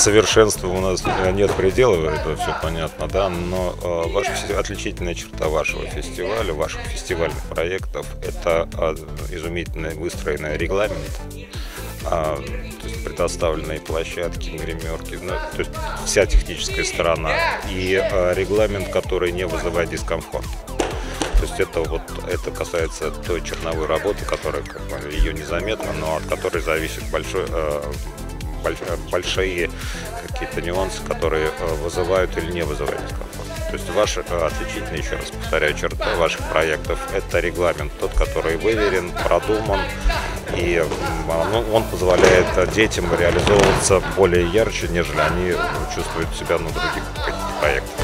совершенству у нас нет предела, это все понятно, да, но э, ваша отличительная черта вашего фестиваля, ваших фестивальных проектов, это э, изумительно выстроенный регламент, э, то есть предоставленные площадки, гримерки, ну, то есть вся техническая сторона и э, регламент, который не вызывает дискомфорт. То есть это вот это касается той черновой работы, которая как бы, ее незаметно, но от которой зависит большой, э, большие какие-то нюансы, которые э, вызывают или не вызывают дискомфорт. То есть ваша э, отличительная, еще раз повторяю, черта ваших проектов – это регламент, тот, который выверен, продуман, и ну, он позволяет детям реализовываться более ярче, нежели они чувствуют себя на других каких-то проектах.